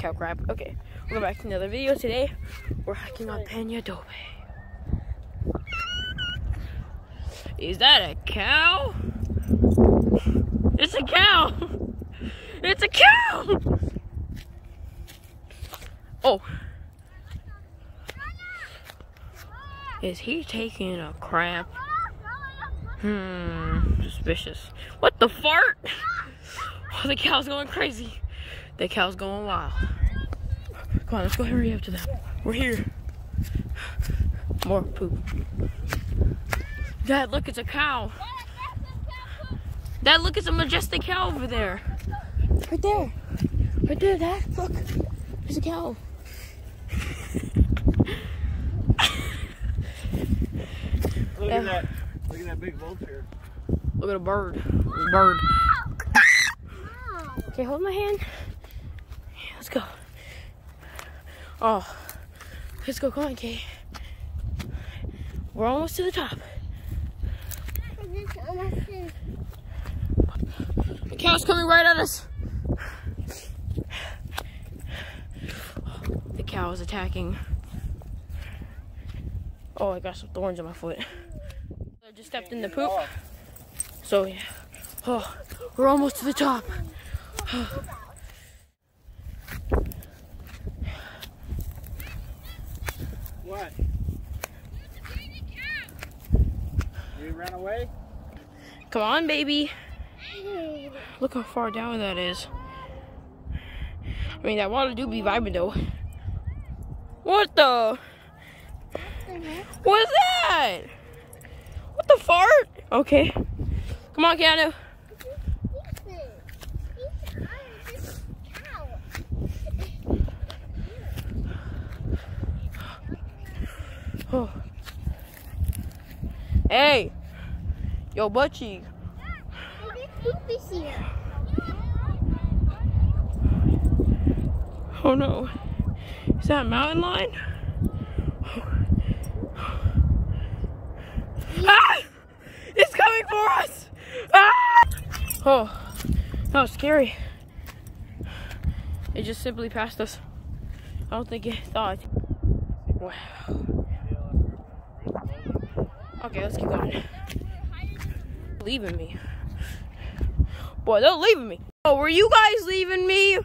cow crap. Okay, welcome back to another video. Today, we're hiking on Peña Is that a cow? It's a cow! It's a cow! Oh. Is he taking a crap? Hmm, suspicious. What the fart? Oh, the cow's going crazy. The cow's going wild. Come on, let's go hurry up to them. We're here. More poop. Dad, look, it's a cow. Dad, look, it's a majestic cow over there. Right there. Right there, Dad. Look. There's a cow. Look at that. Look at that big vulture. Look at a bird. Bird. Okay, hold my hand. Go. Oh, let's go. Come on, Kay. We're almost to the top. The cow's coming right at us. The cow is attacking. Oh, I got some thorns on my foot. I just stepped in the poop. So, yeah. Oh, we're almost to the top. What? You ran away? Come on, baby. Look how far down that is. I mean, that water do be vibing though. What the? What's that? What the fart? Okay. Come on, Keanu. Oh. Hey. Yo, butt cheek. Oh no. Is that a mountain lion? Ah! It's coming for us! Ah! Oh, that was scary. It just simply passed us. I don't think it thought. Wow. Okay, let's keep going. Leaving me. Boy, they're leaving me. Oh, were you guys leaving me?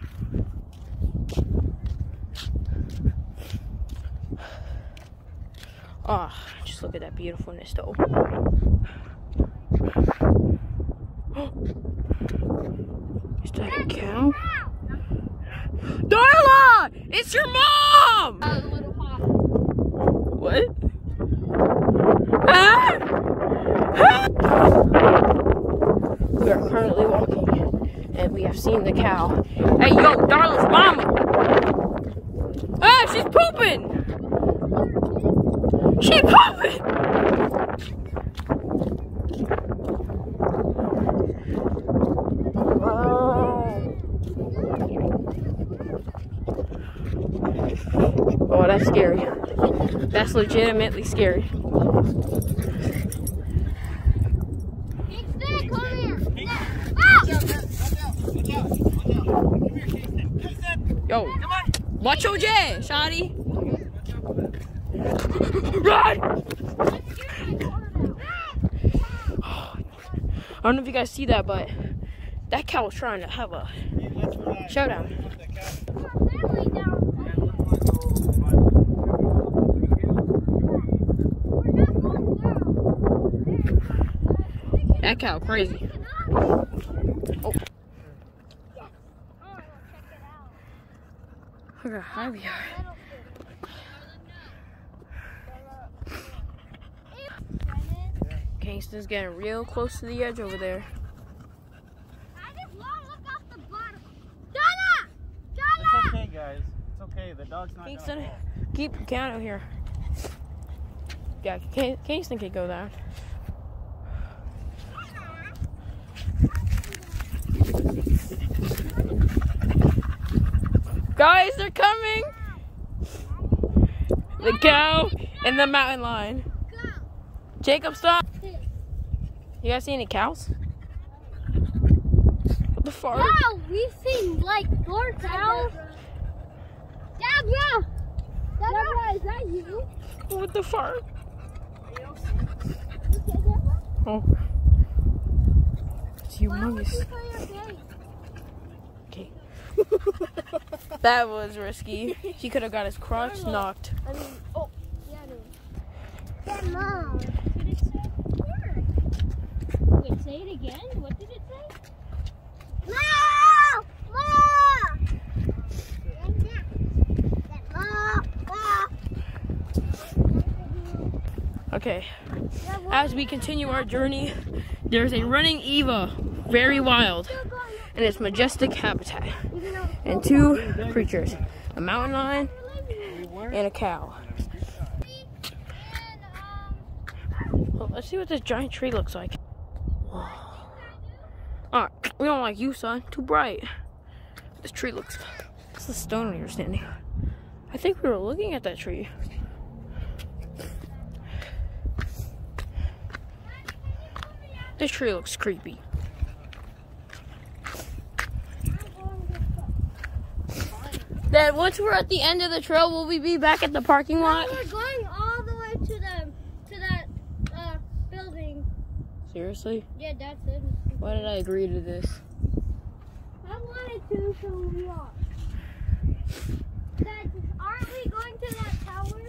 Ah, oh, just look at that beautifulness though. Is that a cow? Darla! It's your mom! What? Ah! We are currently walking and we have seen the cow. Hey, yo, Darla's mama! Ah, she's pooping! She's pooping! Oh, that's scary. That's legitimately scary. Yo, watch your jet, Shotty. Run! I don't know if you guys see that, but that cow was trying to have a showdown. That cow crazy. Oh. Look how high we are. Kingston's getting real close to the edge over there. Donna! Donna! It's okay, guys. It's okay. The dog's not Kingston, gonna keep Keanu here. Yeah, Kingston can go down. Guys, they're coming! The cow and the mountain lion. Jacob, stop! You guys see any cows? What the fart? Wow, we've seen like four cows. Deborah! Deborah, is that you? What the fart? Oh. It's humongous. Okay. that was risky. He could have got his crotch knocked. I mean, oh, yeah, no. Yeah, mom. Did it say word? Wait, say it again. What did it say? Okay. As we continue our journey, there's a running Eva, very wild, in its majestic habitat, and two creatures, a mountain lion and a cow. Well, let's see what this giant tree looks like. Ah, we don't like you, son. Too bright. This tree looks. It's the stone where you're standing. I think we were looking at that tree. This tree looks creepy. Then once we're at the end of the trail, will we be back at the parking lot? We're going all the way to the to that uh, building. Seriously? Yeah, that's it. Why did I agree to this? I wanted to, so we are. Dad, aren't we going to that tower?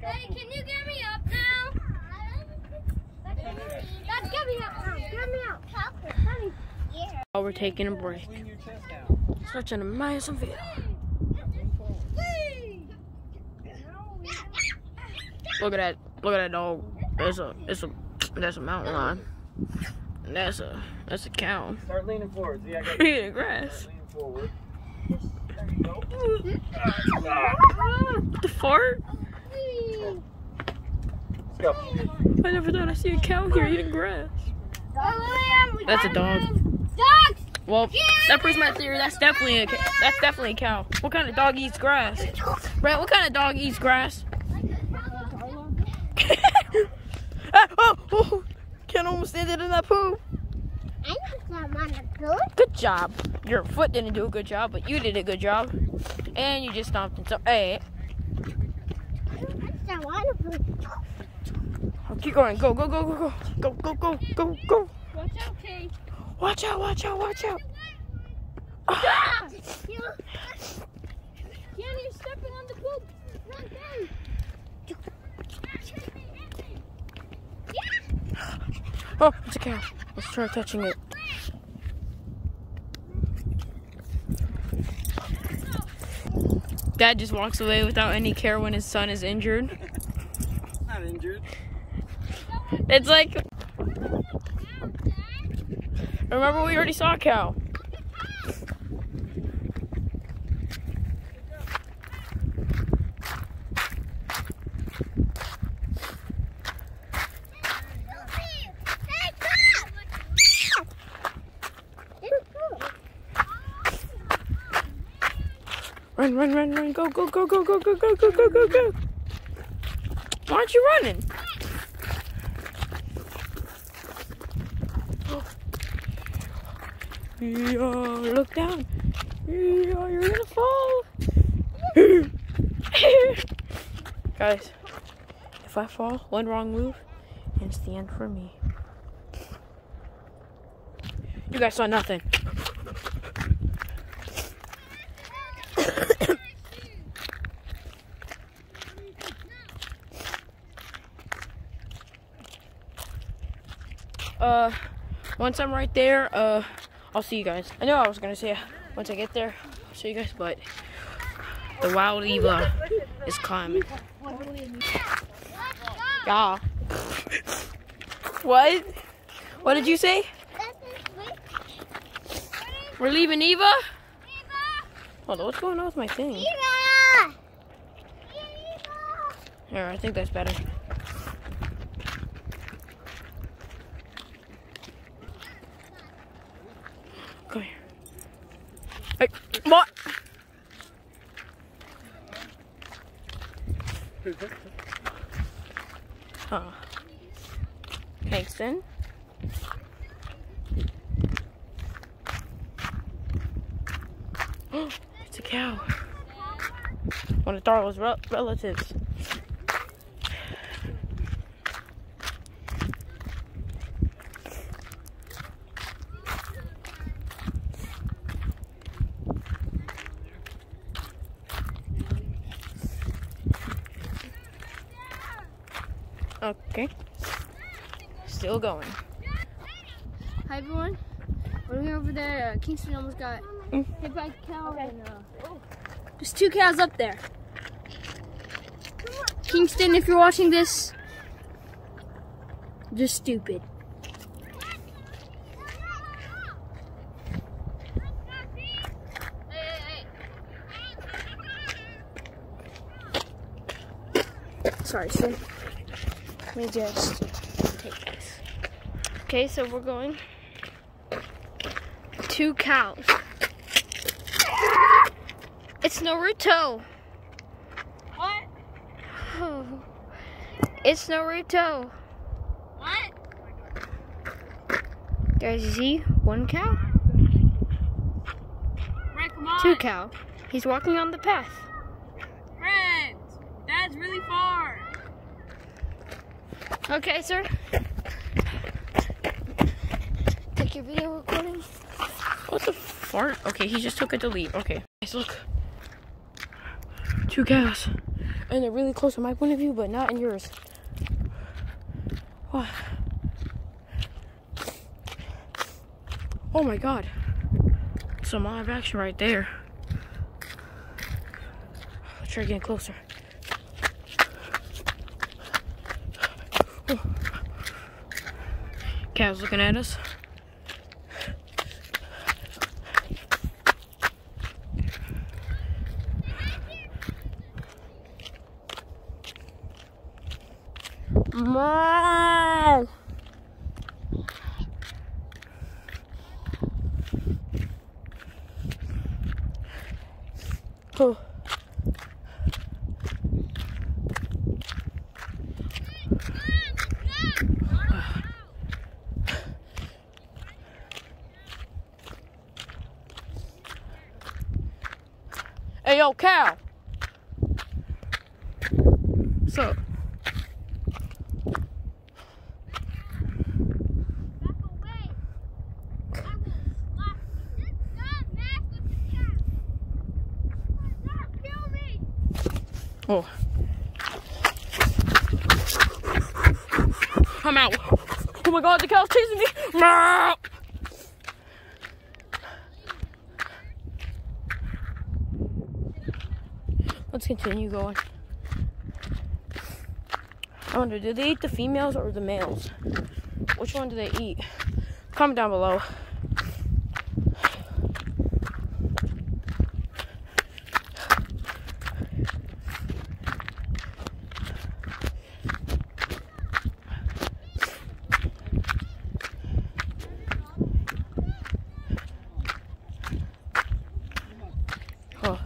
Hey, can you get me up now? Dad, can you- Dad, get me up now. Get me up. Honey. Oh, we're taking a break. Lean your chest out. Such an amazing view. Look at that. Look at that dog. It's a. It's a. That's a mountain lion. And that's a. That's a cow. Start leaning forward. See, I got you. Eating grass. Start leaning forward. There you go. What the fart? Let's go. I never thought I'd see a cow here eating grass. That's a dog. Dogs! Well, that proves my theory. That's definitely a. ca- That's definitely a cow. What kind of dog eats grass? Brent, what kind of dog eats grass? Oh, oh, can't almost landed in that pool. I knocked on the. Good job. Your foot didn't do a good job, but you did a good job. And you just stomped in So, Hey. I want to poop. Oh, keep going. Go, go, go, go, go. Go, go, go, go, go. Watch out, Kate. Watch out, watch out, watch out. Ah! You're stepping on the poop. Run, Oh, it's a cow. Let's try touching it. Dad just walks away without any care when his son is injured. Not injured. It's like. Remember, we already saw a cow. Run, run, run, run. Go, go, go, go, go, go, go, go, go, go, go. Why aren't you running? Yeah, look down. Yeah, you're gonna fall. Guys, if I fall, one wrong move, and it's the end for me. You guys saw nothing. Uh, once I'm right there, uh, I'll see you guys. I know I was gonna say once I get there, I'll show you guys, but the wild Eva is climbing. Yeah. what? What did you say? We're leaving Eva? Hold on, what's going on with my thing? Here, I think that's better. Justin. it's a cow. One of Darla's relatives. There's two cows up there. Kingston, if you're watching this, you're stupid. Sorry, sir. Let me just take this. Okay, so we're going two cows. It's Naruto. What? Oh, it's Naruto. What? Guys, you see one cow, Right, come on. two cow. He's walking on the path. Friends. That's really far. Okay, sir. Take your video recording. What the fart? Okay, he just took a delete. Okay. Guys, look. Two cows. And they're really close in my point of view, but not in yours. Wow. Oh my god. Some live action right there. Let's try getting closer. Oh. Cows looking at us. Mom. Oh. Hey, yo, cow. So, Back away. I will slap you. Stop messing with the cat. Stop, kill me. oh. I'm out. Oh chasing me. Let's continue going. I wonder, do they eat the females or the males? Which one do they eat? Comment down below. Oh.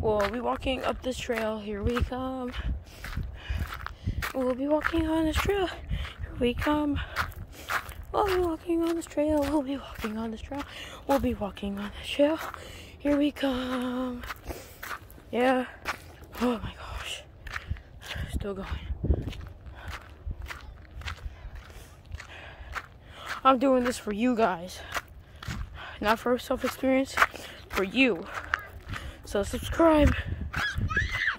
We'll be walking up this trail. Here we come. We'll be walking on this trail. Here we come. We'll be walking on this trail. We'll be walking on this trail. We'll be walking on this trail. Here we come. Yeah. Oh my gosh. Still going. I'm doing this for you guys. Not for self experience, for you. So subscribe,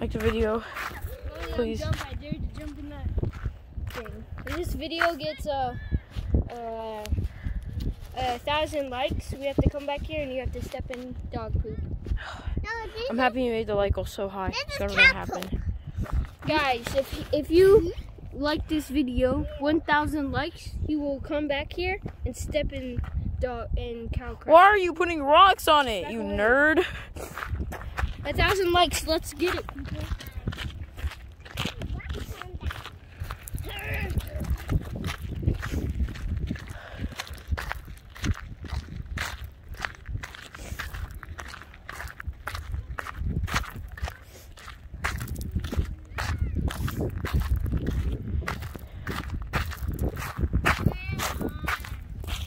like the video. Please. Jump, I dare to jump in that thing. If this video gets uh, uh, a thousand likes, we have to come back here and you have to step in dog poop. I'm happy you made the like goal so high. It's never gonna happen. Guys, if if you like this video, 1,000 likes, you will come back here and step in dog in cow crap. Why are you putting rocks on it, you nerd? A thousand likes, let's get it.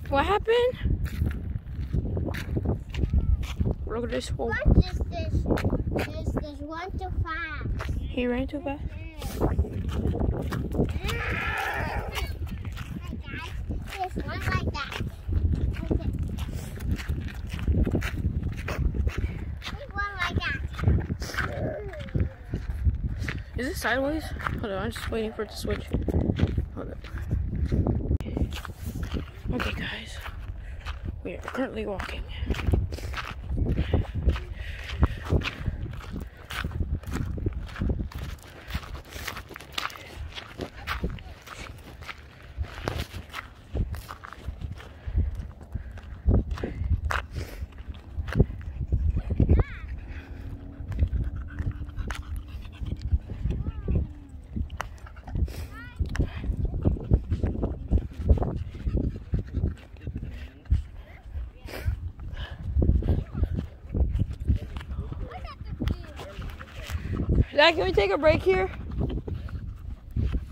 What happened? look at this. Whoa. This one to five. He ran too fast. Is it sideways? Hold on, I'm just waiting for it to switch. Hold up. Okay, guys. We are currently walking. Dad, can we take a break here?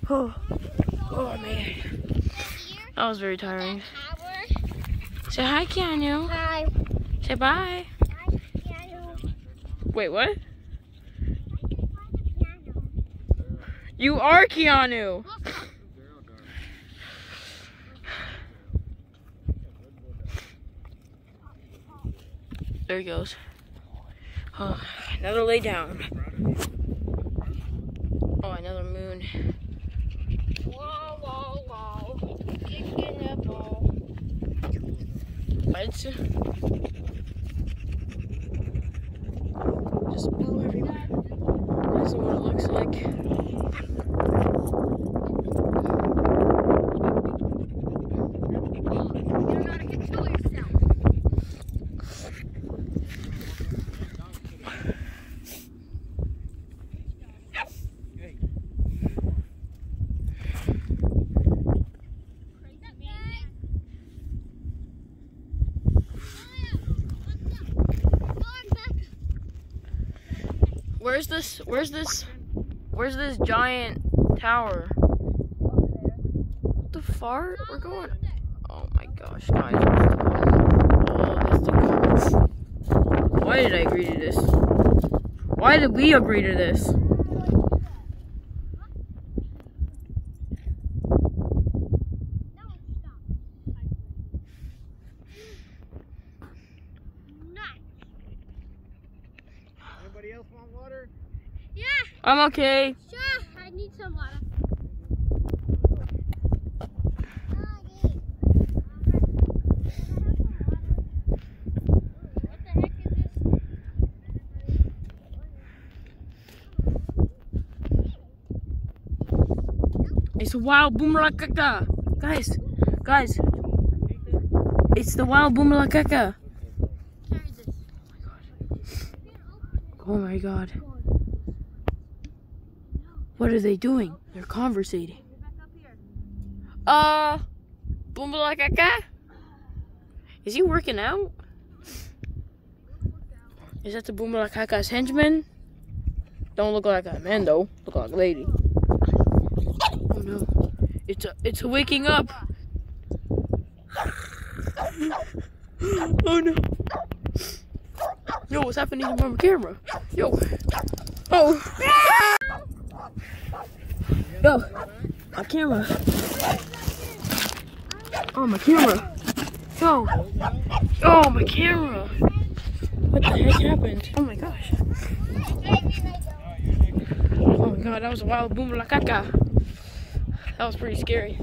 Oh, oh man. That was very tiring. Say hi, Keanu. Hi. Say bye. Hi, Keanu. Wait, what? You are Keanu. There he goes. Oh, another lay down. Oh, another moon. Whoa, whoa, whoa. Kicking a ball. Just blue everywhere. This is what it looks like. Where's this? Where's this? Where's this giant tower? What the fart? We're going. Oh my gosh, guys. Oh. Why did I agree to this? Why did we agree to this? Anybody else want water? Yeah, I'm okay. sure. I need some water. The heck is this? It's a wild boomerang Guys, guys. It's the wild boomerang Carry this. Oh my god. What are they doing? They're conversating. Uh, Boomalakaka? Is he working out? Is that the Boomalakaka's henchman? Don't look like a man though. Look like a lady. Oh no. It's a, it's a waking up. oh no. Yo, what's happening to my camera? Yo. Oh. Yo. My camera. Oh, my camera. Yo. Oh, my camera. What the heck happened? Oh my gosh. Oh my god, that was a wild boom la caca. That was pretty scary.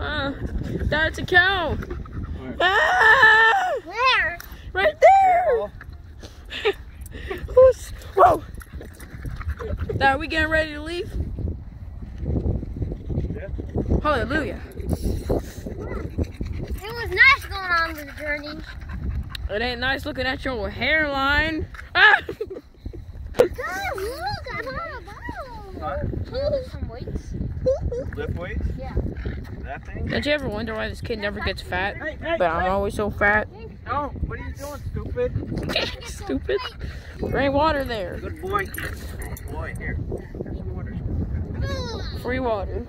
Ah, that's a cow. Ah! Where? Right there! Who's, whoa! Now, are we getting ready to leave? Yeah. Hallelujah. It was nice going on the journey. It ain't nice looking at your hairline. Ah! God, look, I found a bottle. Some weights. Lift weights? Yeah. That thing? Did you ever wonder why this kid never gets fat? Hey, hey, But I'm always so fat. No, what are you doing, stupid? Stupid. There ain't water there. Good boy. Good here. Here's some water. Free water.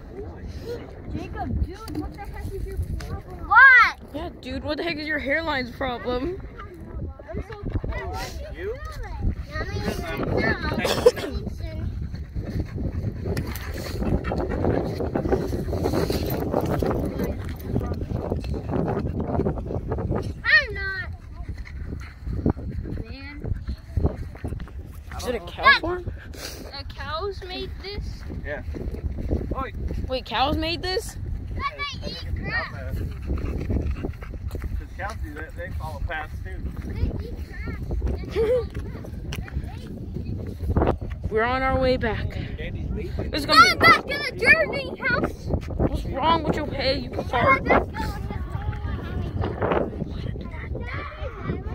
Jacob, dude, what the heck is your problem? What? Yeah, dude, what the heck is your hairline's problem? I'm so You? I'm not. Man, Is it a cow farm? uh, cows made this. Yeah. Wait, cows made this? They eat grass. Because cows do that, they follow paths too. They eat grass. We're on our way back. Daddy's beef. This is Going gonna be. back to the journey house. What's wrong with your head, you fart?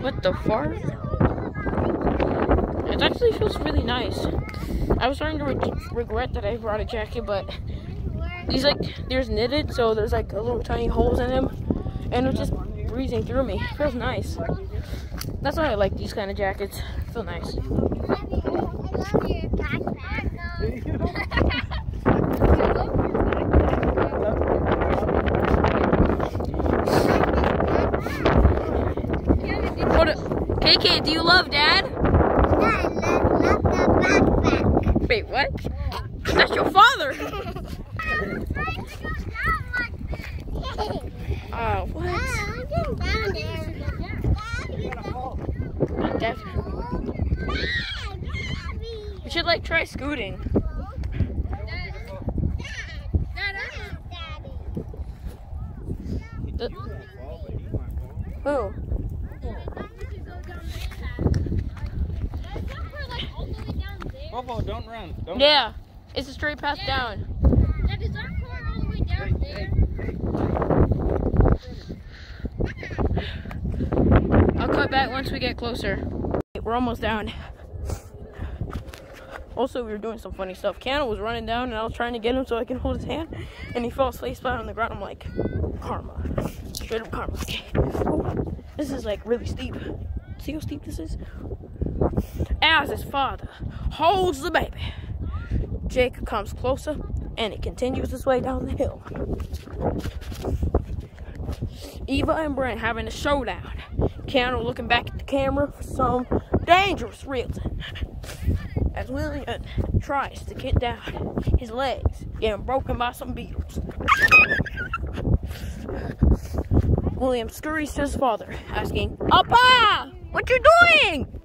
What the fart? It actually feels really nice. I was starting to re- regret that I brought a jacket, but these like there's knitted, so there's like a little tiny holes in them, and it's just breezing through me. It feels nice. That's why I like these kind of jackets. Feel nice. I love your backpack. What? KK, do you love Dad? I love, love the backpack. Wait, what? That's your father. I'm trying to go down like this. Oh, what? I'm getting down there. Definitely. You should like try scooting. The- Who? Bobo, don't run. Don't Yeah, it's a straight path down. That is our car all the way down there. I'll cut back once we get closer. We're almost down. Also, we were doing some funny stuff. Cano was running down, and I was trying to get him so I can hold his hand, and he falls face flat on the ground. I'm like, karma, straight up karma. Okay, Ooh, this is like really steep. See how steep this is? As his father holds the baby, Jake comes closer, and it continues its way down the hill. Eva and Brent having a showdown. Keanu looking back at the camera for some dangerous reason. As William tries to get down, his legs getting broken by some beetles. William scurries to his father, asking, "Papa, what you doing?"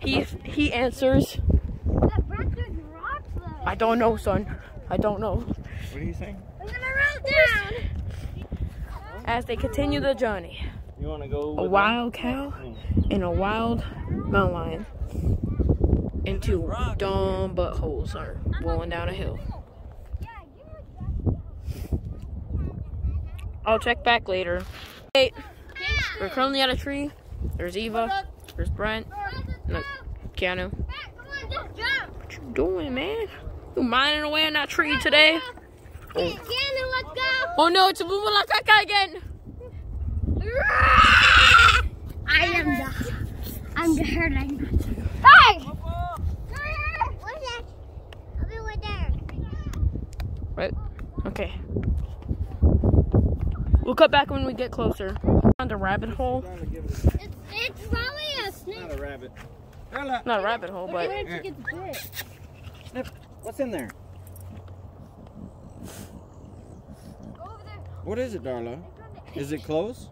He he answers, That breakfast rocks though. "I don't know, son. I don't know." What are you saying? I'm gonna roll down. As they continue the journey, You want to go a with wild cow hmm. and a wild mountain lion and two dumb buttholes are rolling down a hill. I'll check back later. Hey, we're currently at a tree. There's Eva. There's Brent. No, Keanu. Come on, just jump. What you doing, man? You mining away in that tree today? Hey, Keanu, let's go. Oh no, it's a Bumalakaka again. I am the, I'm the herd. Hey! I'll be right Okay. We'll cut back when we get closer. Found a rabbit hole. Trying to give it a- It's, it's probably a snake. Not a rabbit. Darla, Not a rabbit hole, but What if she gets bit? what's in there? What is it, Darla? Is it close?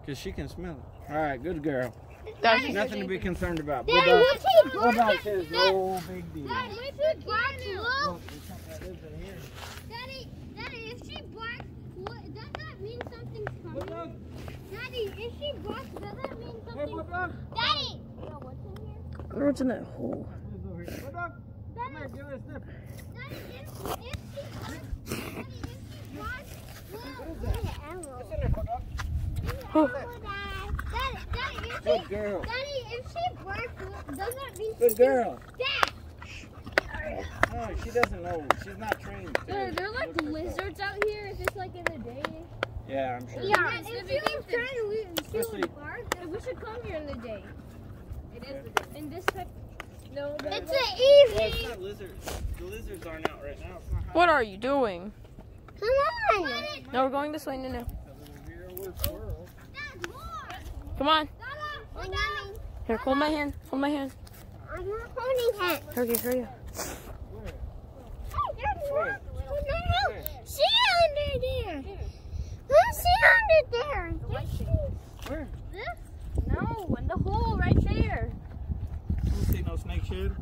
Because she can smell it. All right, good girl. that's Nothing to be concerned about. Daddy, Bulldog, what's he Bulldog says no big deal. Daddy, if she barks low, That lives in here. Daddy, Daddy, if she barks, what, does that mean something's coming? Bulldog, Daddy, if she barks, does that mean hey, something? Bulldog. Daddy! You know what's in here? what's in that hole. Who's over here? Bulldog, come here, give it a sniff. Daddy, if, if she barks, Daddy, if she barks, What look, is look that? at Emerald. What's in there, Bulldog? Oh. Daddy, Daddy, if Good she, girl. Daddy, if she barks, what- does that mean Good something- girl. Dad! No, she doesn't know. She's not trained. to. There, there are like lizards out here if it's like in the day. Yeah, I'm sure. Yeah, if she was trying to leave, she Especially- would bark. We should come here in the day. It is the day. In this type. No, but It's Well, the it's evening. not lizards. The lizards aren't out right now. It's not hot. What are you doing? Come on. No, we're going this way, no, no. There's more. Come on. Dada, I'm coming. Here, hold my hand. Hold my hand. I'm not holding him. Hurry, hurry up. There's more. Oh, see under there. Let's see under there. Where? No, in the hole right there. I see no snake shed.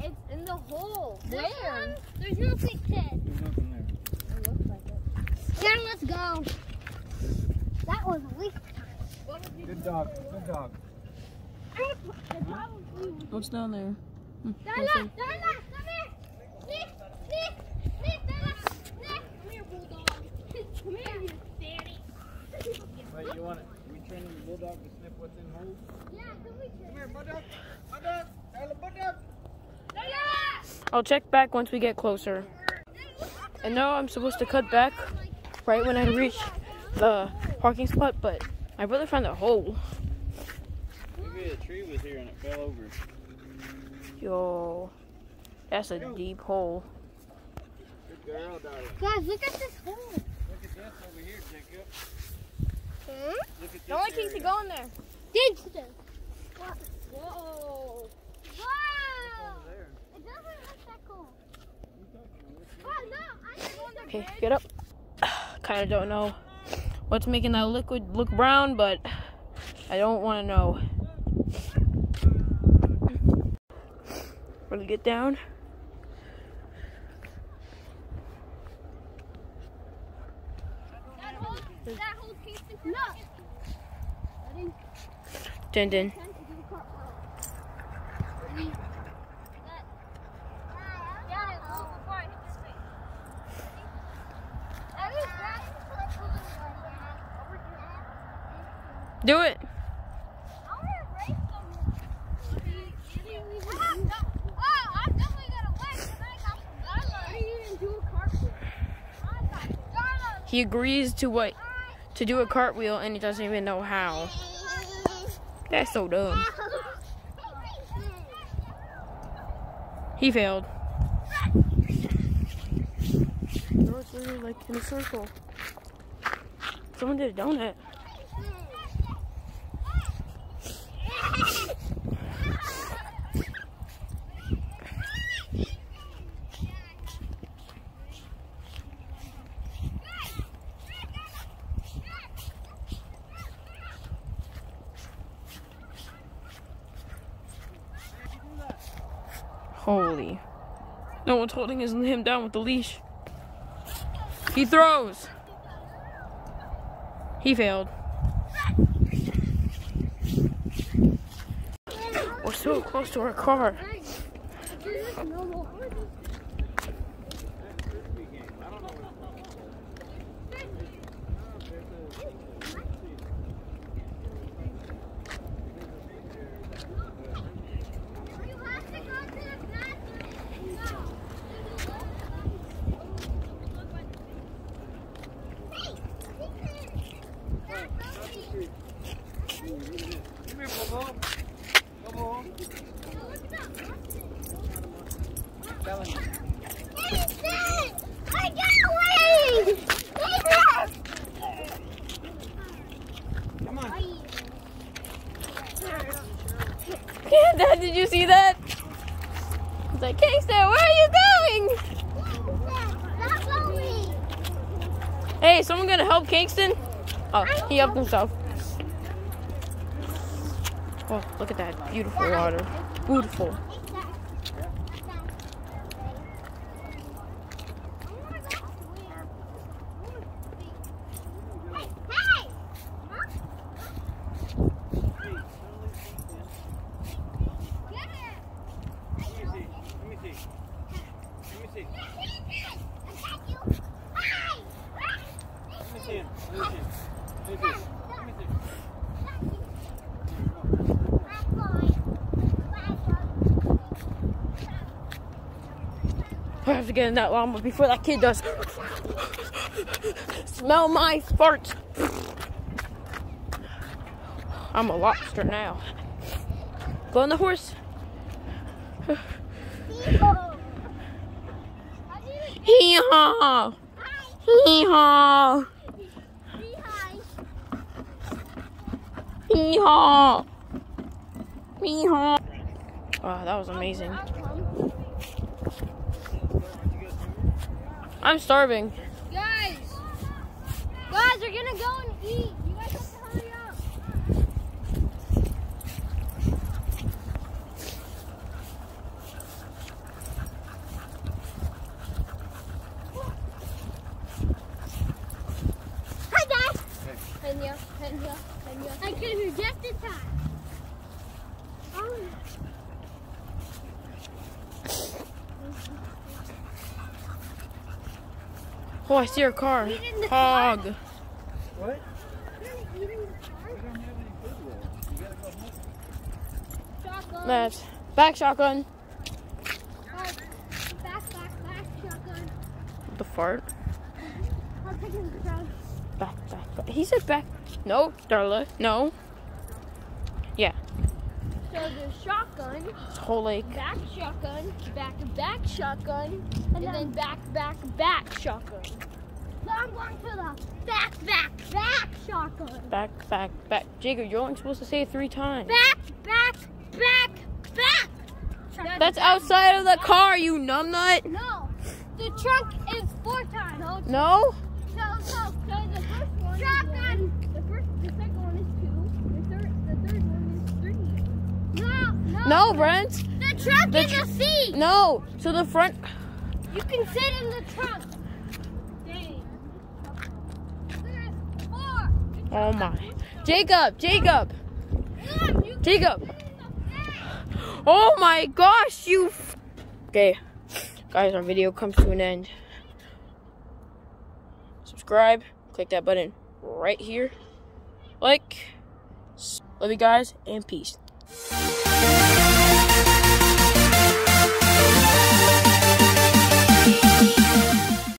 It's in the hole. This Where? one, there's no snake head. There's nothing there. It looks like it. Here, let's go. That was a waste. Good dog. Good dog. What's down there? Hmm, Dada, let's see. Dada, come here. Nick, Nick, Nick, Dada, Nick. Come here, bulldog. Come here, you daddy. Wait, you want it? We training the bulldog to sniff what's in holes? Yeah, come here. Come here, bulldog. Bulldog. Bulldog. Dada. I'll check back once we get closer. And now I'm supposed to cut back right when I reach the parking spot, but my brother found a hole. Maybe a tree was here and it fell over. Yo, that's a deep hole. Good girl. Guys, look at this hole. Look at this over here, Jacob. Hmm? Look at this Don't want Kings to area. go in there. Digital. Whoa. Wow. Over there. It doesn't look that cool. Oh, no. I didn't want to Okay, get up. kind of don't know what's making that liquid look brown, but I don't want to know. Really get down. That whole, that whole Dun dun. intend to do a cartwheel. Ready? Set. Got it. Oh, before I hit this face. That is that. Do it. I want to race them. Oh, I'm definitely gonna win. 'cause I got Darla. I didn't even do a cartwheel. I got it. He agrees to what to do a cartwheel and he doesn't even know how. That's so dumb. He failed. Like in a circle. Someone did a donut. No one's holding his, him down with the leash. He throws. He failed. We're so close to our car. Come here, Bobo. Bobo. Tell him. I got away! Come on. Dad, did you see that? He's like, Kingston, where are you going? Hey, someone gonna help Kingston? Oh, he helped himself. Oh, look at that beautiful water. Beautiful. Let me see. Let me see. Let me see. Let me see him. Let me see him. Let me see him. Let me see him. I have to get in that llama before that kid does. Smell my farts. I'm a lobster now. Go on the horse. Hee-haw! Hee-haw. Hee-haw. Hee-haw. Wow, ah, that was amazing. I'm starving. Guys, guys, we're gonna go and eat. You guys have to hurry up. Hi, guys. Kenya, Kenya, Kenya. I came here just in time. Oh. Oh, I see your car. Eat car. Hog. What? You're eating the car? We don't have any food left. You gotta go home. Shotgun. That's back shotgun. Back, back, back, shotgun. The fart. I'll take it in the front. Back, back, back. He said back. No, Darla. No. So there's shotgun, It's a whole lake. back shotgun, back back shotgun, and then back back back shotgun. So I'm going to the back, back, back shotgun. Back, back, back. Jacob, you're only supposed to say it three times. Back, back, back, back. That's outside of the car, you numbnut. No, the trunk is four times. No, No? so, so, so the first one shotgun. Is one, the first, the second one is two. The third, the third one is three. No, Brent. The trunk The is a seat. No. So the front. You can sit in the trunk. Dang. There's four. Oh my. Jacob, Jacob, you Jacob. sit in the back. Oh my gosh, you. F- okay, guys, our video comes to an end. Subscribe, click that button right here. Like, love you guys, and peace.